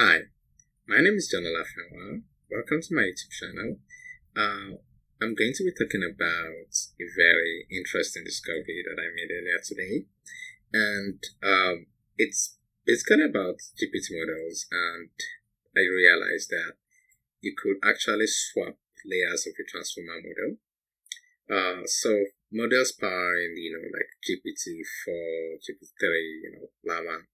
Hi, my name is John Olafenwa. Welcome to my YouTube channel. Uh, I'm going to be talking about a very interesting discovery that I made earlier today. And um, it's basically about GPT models. And I realized that you could actually swap layers of a transformer model. Uh, so models powering, you know, like GPT-4, GPT-3, you know, Llama,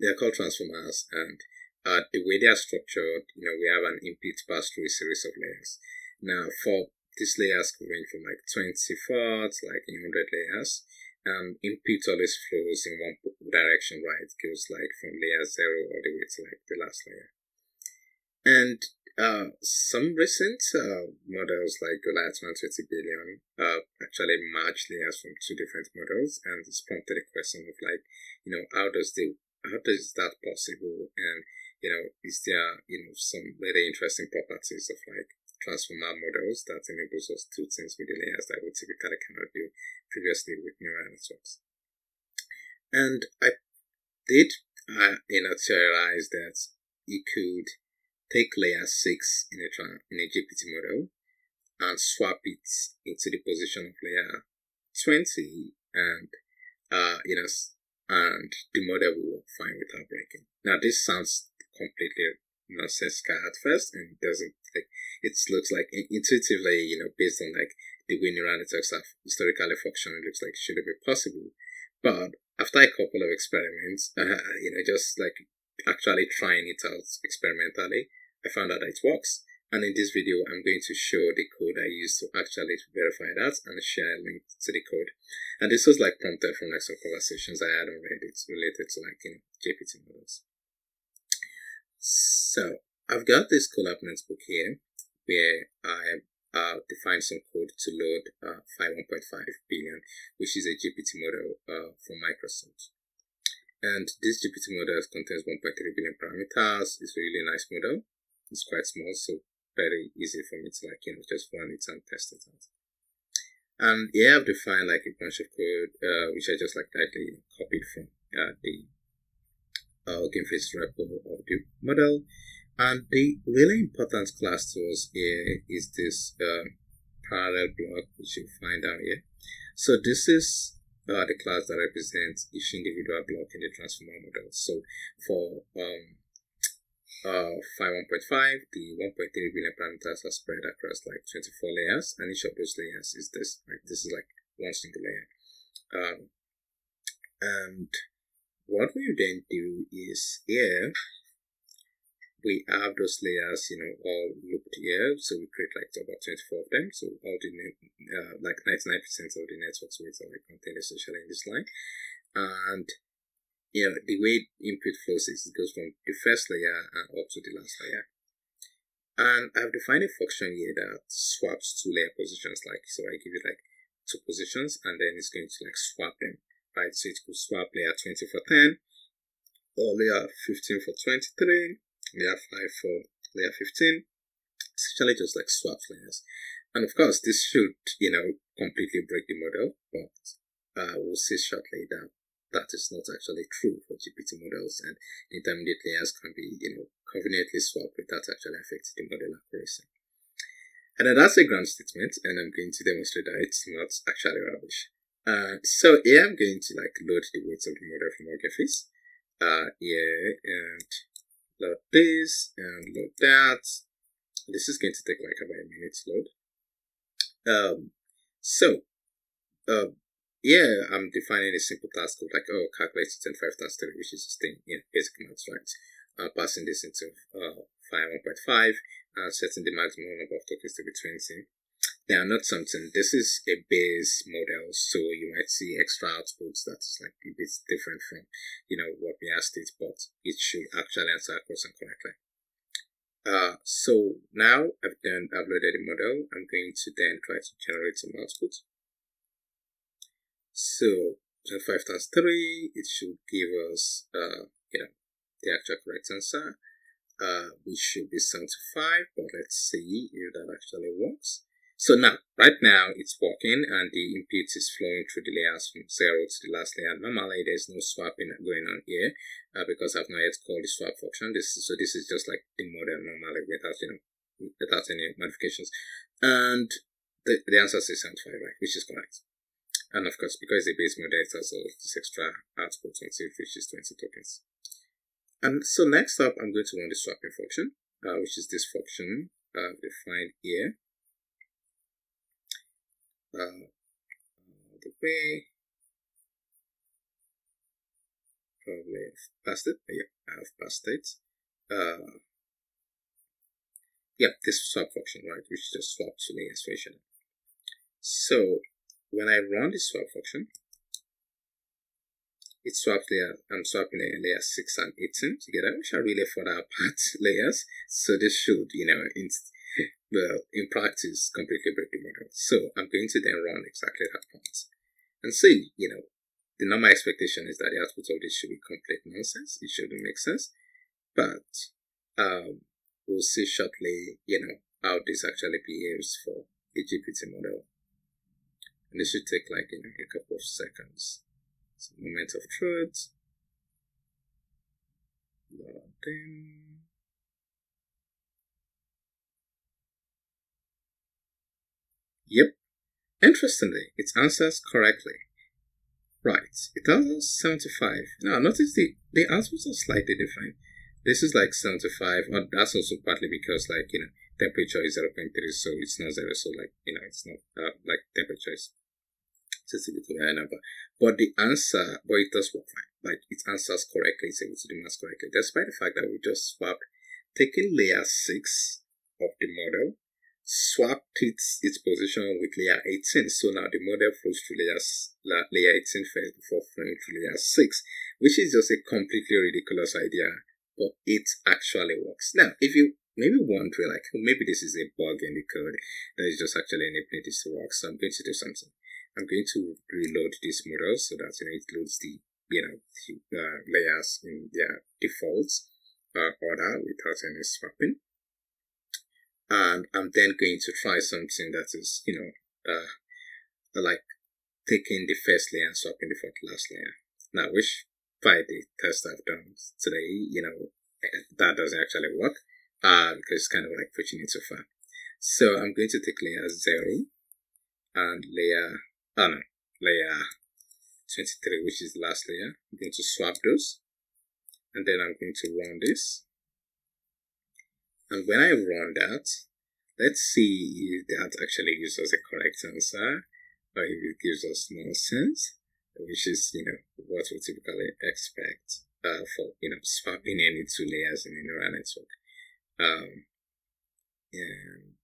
they're called transformers. And uh, the way they are structured, you know, we have an input pass through a series of layers. Now, for these layers can range from like 24 to like 100 layers. Um, input always flows in one direction, right? It goes like from layer zero all the way to like the last layer. And uh, some recent uh, models like Goliath 120 billion uh, actually merge layers from two different models, and it's prompted a question of like, you know, how does the how does that possible? And you know, is there, you know, some very interesting properties of like transformer models that enables us to do things with the layers that we typically cannot do previously with neural networks. And I did, uh, you know, theorize that you could take layer 6 in a, in a GPT model and swap it into the position of layer 20 and, uh, you know, and the model will work fine without breaking. Now, this sounds completely nonsensical at first and doesn't like it looks like intuitively you know based on like the way neural networks have historically functioned it looks like it should it be possible but after a couple of experiments uh, you know just like actually trying it out experimentally i found out that it works and in this video i'm going to show the code i used to actually verify that and share a link to the code and this was like prompted from like some conversations i had on reddit related to like you know gpt models so I've got this Collabness notebook here where I uh, defined some code to load uh, 1.5 billion, which is a GPT model uh, from Microsoft. And this GPT model contains 1.3 billion parameters. It's a really nice model. It's quite small, so very easy for me to like, you know, just run it and test it out. And here I've defined like a bunch of code, uh, which I just like lightly copied from uh, the uh, Hugging Face repo of the model. And the really important class to us here is this uh, parallel block, which you find down here. So this is uh, the class that represents each individual block in the transformer model. So for um, uh, Phi 1.5, the 1.3 billion parameters are spread across like 24 layers, and each of those layers is this. Like this is like one single layer. Um, and what we then do is here we have those layers, you know, all looped here. So we create like about 24 of them. So all the, uh, like 99% of the networks weights are like contained essentially in this line. And, know, the way input flows is it goes from the first layer and up to the last layer. And I've defined a function here that swaps two layer positions. Like, so I give it like two positions and then it's going to like swap them right? So it could swap layer 20 for 10, or layer 15 for 23, layer 5 for layer 15. Essentially just like swap layers. And of course, this should, you know, completely break the model, but uh, we'll see shortly that that is not actually true for GPT models and intermediate layers can be, you know, conveniently swapped without actually affecting the model accuracy. And then that's a grand statement, and I'm going to demonstrate that it's not actually rubbish. Uh, so here I'm going to like load the weights of the model from Hugging Face. Uh, here and load this and load that. This is going to take like about a minute to load. Um, so, uh, yeah, I'm defining a simple task of like, oh, calculate 25 times 3, which is just thing, yeah, basic maths, right? Uh, passing this into uh, Phi 1.5, uh, setting the maximum number of tokens to be 20, they are not something. This is a base model, so you might see extra outputs that is like a bit different from, you know, what we asked it, but it should actually answer a question correctly. Uh, so now I've done, I've loaded the model. I'm going to then try to generate some output. So 5 times 3, it should give us, uh, you know, the actual correct answer, uh, which should be 75, but let's see if that actually works. So now, right now, it's working and the input is flowing through the layers from zero to the last layer. Normally, there's no swapping going on here uh, because I've not yet called the swap function. This so this is just like the model normally without you know without any modifications. And the, the answer is 75, right, which is correct. And of course, because the base model, it's also this extra output on which is 20 tokens. And so next up, I'm going to run the swapping function, uh, which is this function uh, defined here. Uh, the way probably have passed it. Yeah I have passed it. Uh, yeah this swap function right which just swaps to the version so when I run the swap function it swaps layer I'm swapping layer, layer 6 and 18 together which are really further apart layers so this should you know in, well, in practice, completely break the model. So I'm going to then run exactly that point and see, you know, the normal expectation is that the output of this should be complete nonsense. It shouldn't make sense. But um, we'll see shortly, you know, how this actually behaves for a GPT model. And this should take like, you know, a couple of seconds. So moment of truth. Loading. Yep. Interestingly, it answers correctly. Right, it answers 75. Now, notice the, the answers are slightly different. This is like 75, and that's also partly because, like, you know, temperature is 0.3, so it's not zero, so, like, you know, it's not, uh, like, temperature is higher number. But the answer, but it does work fine. Like, it answers correctly, it's able to do math correctly, despite the fact that we just swapped, taking layer 6 of the model swapped its, its position with layer 18. So now the model flows to layers, layer 18 first before flowing to layer 6, which is just a completely ridiculous idea, but it actually works. Now, if you maybe wonder like, maybe this is a bug in the code that is just actually enabling this to work. So I'm going to do something. I'm going to reload this model so that you know, it loads the you know uh, layers in their default uh, order without any swapping and I'm then going to try something that is, you know, uh, like taking the first layer and swapping the last layer. Now, which by the test I've done today, you know, that doesn't actually work, uh, because it's kind of like pushing it too far. So I'm going to take layer zero and layer, layer 23, which is the last layer. I'm going to swap those and then I'm going to run this and when I run that, let's see if that actually gives us a correct answer or if it gives us nonsense, which is, you know, what we typically expect uh, for, you know, swapping any two layers in a neural network. Um, and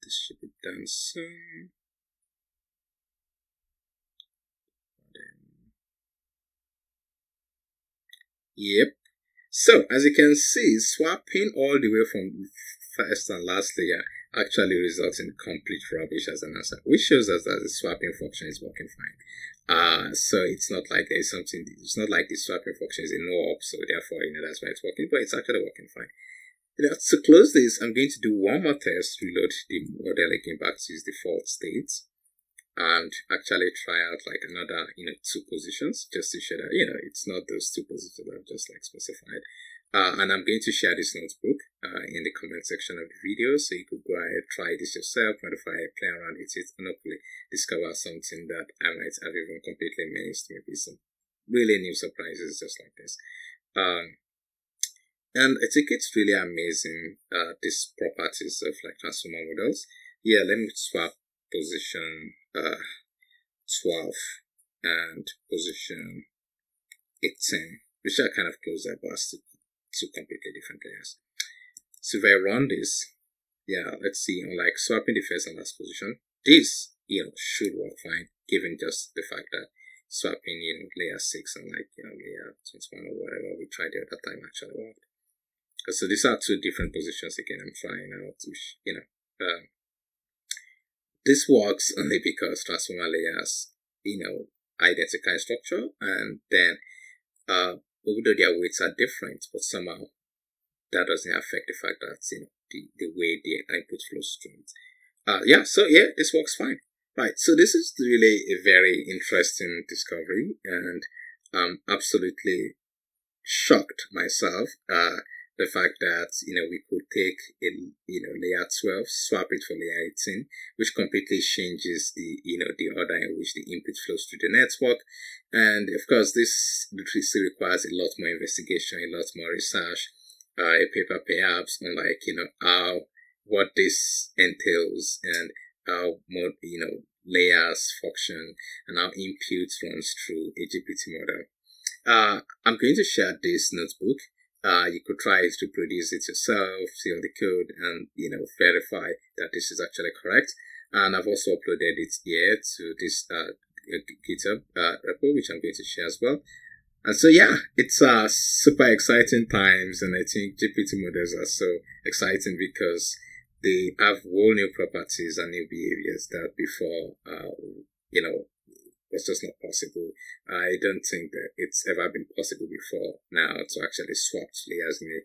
this should be done soon. Yep, so as you can see, swapping all the way from first and last layer actually results in complete rubbish as an answer, which shows us that the swapping function is working fine. Uh, so it's not like there's something, it's not like the swapping function is a no op, so therefore, you know, that's why it's working, but it's actually working fine. You to close this, I'm going to do one more test, reload the model again back to its default state and actually try out like another, you know, two positions just to show that, you know, it's not those two positions I've just like specified. Uh, and I'm going to share this notebook uh, in the comment section of the video so you could go ahead, try this yourself, modify it, play around with it, and hopefully discover something that I might have even completely missed, maybe some really new surprises just like this. Um, and I think it's really amazing, uh, these properties of like transformer models. Yeah, let me swap position uh, 12 and position 18, which are kind of closer, but still two completely different layers. So if I run this, yeah, let's see, I'm like swapping the first and last position. This, you know, should work fine, given just the fact that swapping, you know, layer 6 and like, you know, layer 21 or whatever we tried the other time actually worked. So these are two different positions again I'm trying out, which, you know, uh, this works only because transformer layers, you know, identical structure and then uh, although their weights are different, but somehow that doesn't affect the fact that you know the, the way the input flows through uh, yeah, so yeah, this works fine. Right. So this is really a very interesting discovery and I'm absolutely shocked myself. Uh, the fact that, you know, we could take a, you know, layer 12, swap it for layer 18, which completely changes the, you know, the order in which the input flows through the network. And of course, this still requires a lot more investigation, a lot more research, uh, a paper perhaps on like, you know, how, what this entails and how more, you know, layers function and how input runs through a GPT model. Uh, I'm going to share this notebook uh, you could try to produce it yourself, see all the code, and you know verify that this is actually correct. And I've also uploaded it here to this uh, GitHub uh, repo, which I'm going to share as well. And so yeah, it's uh, super exciting times, and I think GPT models are so exciting because they have whole new properties and new behaviors that before, uh, you know, was just not possible. I don't think that it's ever been possible before now to actually swap layers in a,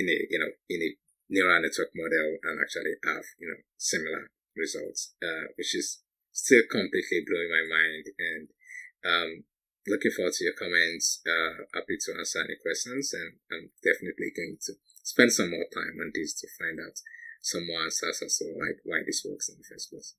in a, you know, in a neural network model and actually have, you know, similar results, uh, which is still completely blowing my mind. And, um, looking forward to your comments. Uh, happy to answer any questions and I'm definitely going to spend some more time on this to find out some more answers as to like why this works in the first place.